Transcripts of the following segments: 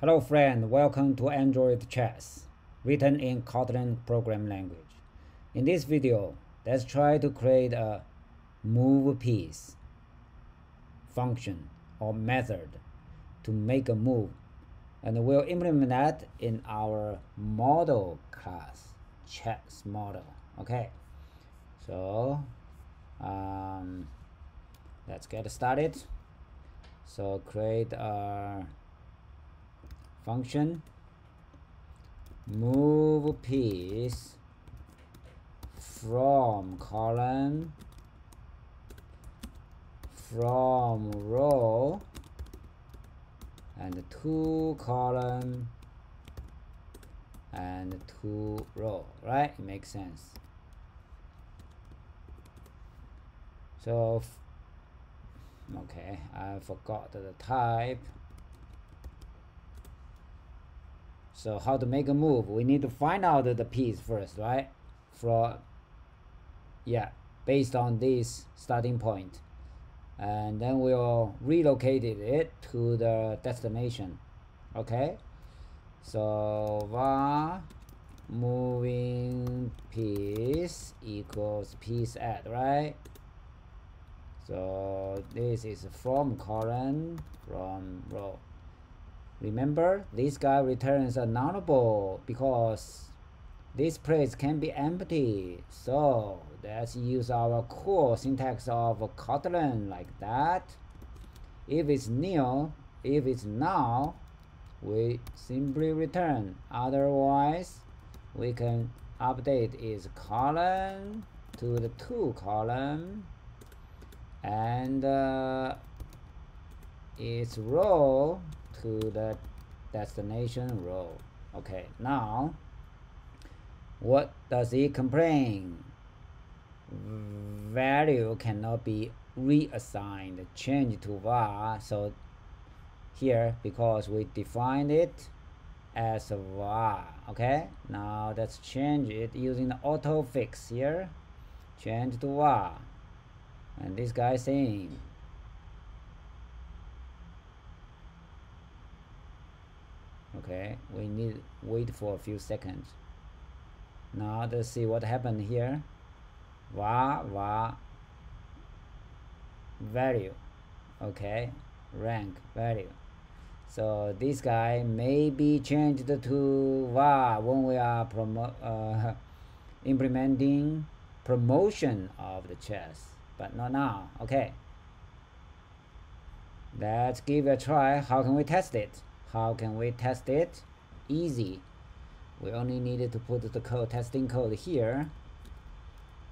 Hello friend, welcome to Android Chess, written in Kotlin program language. In this video, let's try to create a move piece function or method to make a move and we'll implement that in our model class, chess model. Okay, so um, let's get started. So create a function. Move piece from column from row and two column and two row right? It makes sense. So okay I forgot the type So how to make a move? We need to find out the piece first, right? For yeah, based on this starting point, and then we'll relocate it to the destination. Okay. So var moving piece equals piece at right. So this is from column from row. Remember, this guy returns a nullable because this place can be empty. So let's use our cool syntax of Kotlin like that. If it's nil, if it's null, we simply return. Otherwise, we can update its column to the two column and uh, its row to the destination row okay now what does it complain value cannot be reassigned change to var so here because we defined it as var okay? Now let's change it using the auto fix here. Change to var. And this guy saying okay we need wait for a few seconds. Now let's see what happened here. Va va value. Okay rank value. So this guy may be changed to va when we are promo uh, implementing promotion of the chess but not now. Okay. Let's give a try. How can we test it how can we test it? Easy. We only needed to put the code testing code here.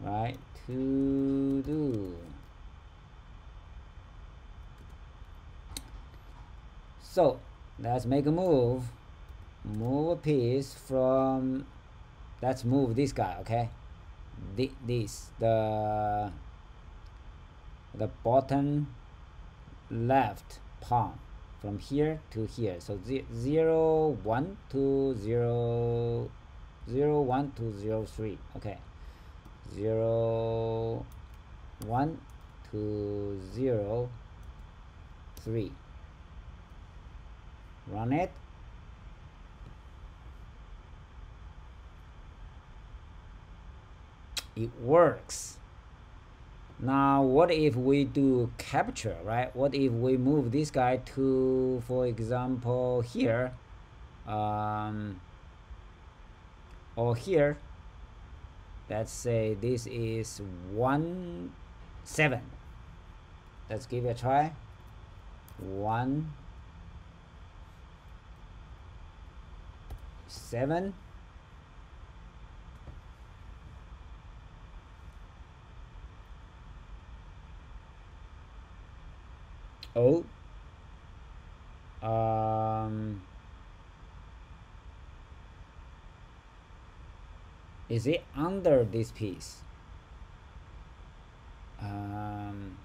Right? To do. So let's make a move. Move a piece from let's move this guy, okay? The, this the the bottom left pawn from here to here. So 0 1 to 0 0 1 to 0 3 okay. 0 1 to 0 3 run it. It works now what if we do capture right? What if we move this guy to for example here um, or here? Let's say this is one seven. Let's give it a try. One seven oh. Um is it under this piece? Um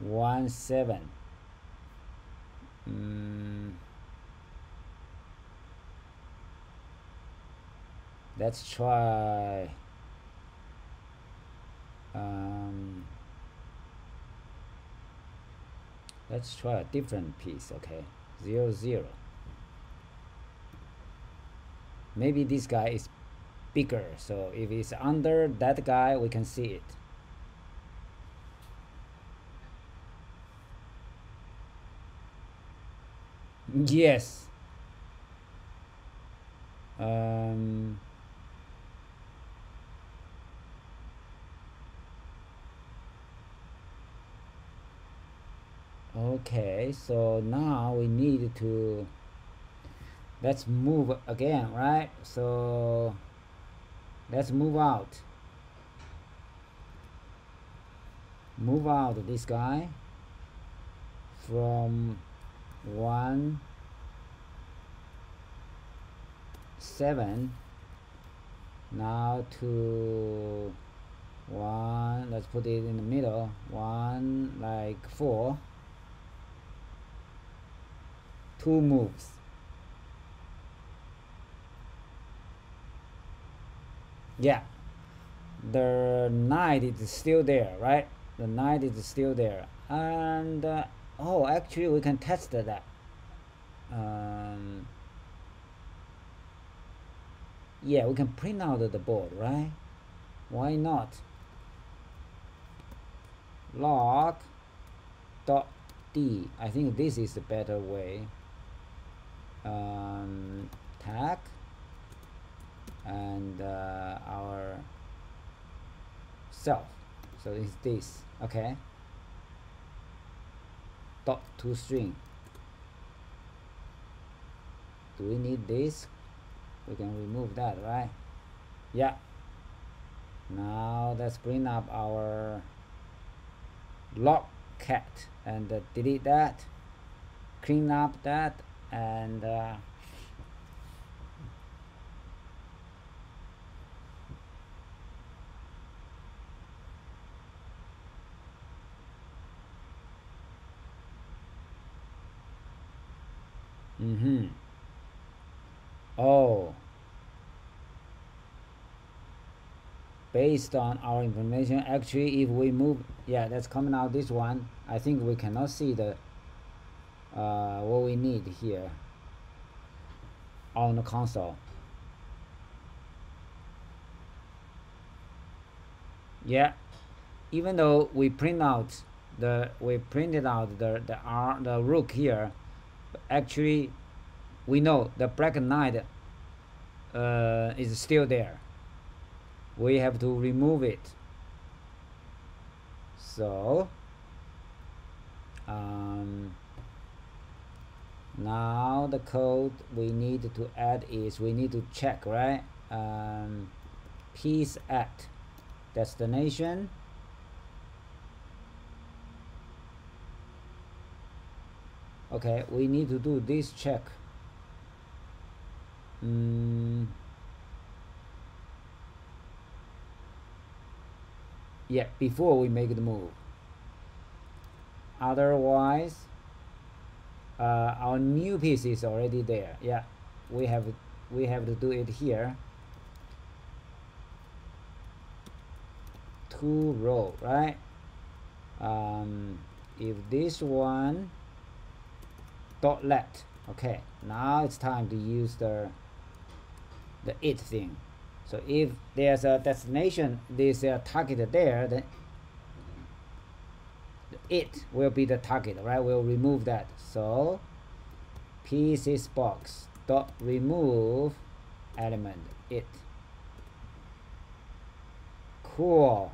one seven. Mm, let's try. Um let's try a different piece okay? Zero zero. Maybe this guy is bigger so if it's under that guy we can see it. Yes. Um, okay so now we need to let's move again right? So let's move out. Move out this guy from one seven now to one let's put it in the middle one like four two moves. Yeah. The knight is still there right? The knight is still there. And uh, oh actually we can test that. Um, yeah we can print out the board right? Why not? Log dot d. I think this is the better way um, tag and uh, our self. So it's this okay? Dot to string. Do we need this? We can remove that right? Yeah. Now let's bring up our log cat and uh, delete that clean up that and uh, mm-hmm. Oh. Based on our information actually if we move yeah that's coming out this one I think we cannot see the uh, what we need here on the console. Yeah. Even though we print out the we printed out the the R the rook here actually we know the black knight uh, is still there. We have to remove it. So um, now the code we need to add is we need to check right? Um, piece at destination. Okay we need to do this check. Mm. yeah before we make the move. Otherwise uh, our new piece is already there. Yeah we have we have to do it here. Two row right? Um, if this one dot let okay now it's time to use the the it thing. So if there's a destination there's a target there then it will be the target right we'll remove that. So pieces box. Dot remove element it. Cool.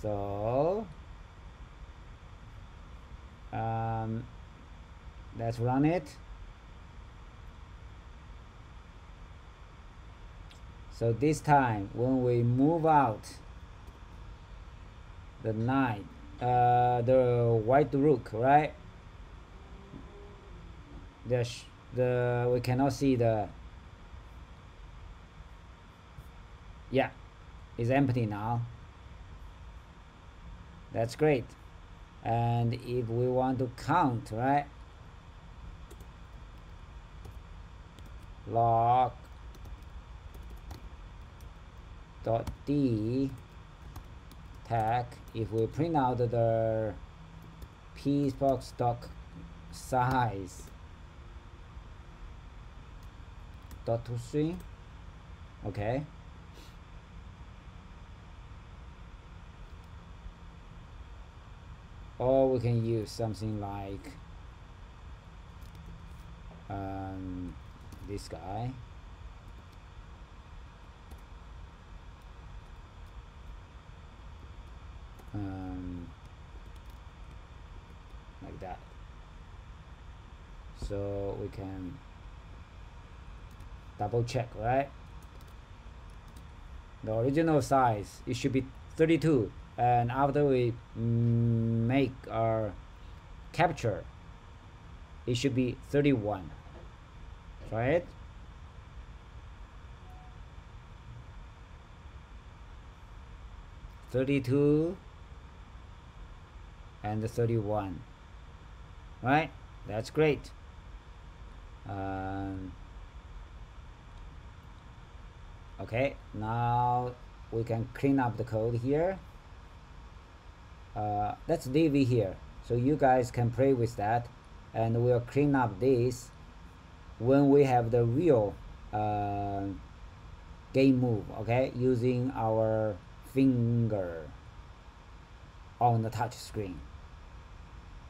So um, let's run it. So this time when we move out the knight uh, the white rook right? The the we cannot see the yeah it's empty now. That's great. And if we want to count right? Log dot d if we print out the piece box dot size dot to string okay. Or we can use something like um, this guy um, like that. So we can double check right? The original size it should be 32 and after we make our capture it should be 31 try it Thirty-two and the 31 right? That's great. Um, okay now we can clean up the code here. Uh, let's leave it here. So you guys can play with that and we'll clean up this when we have the real uh, game move okay? Using our finger on the touch screen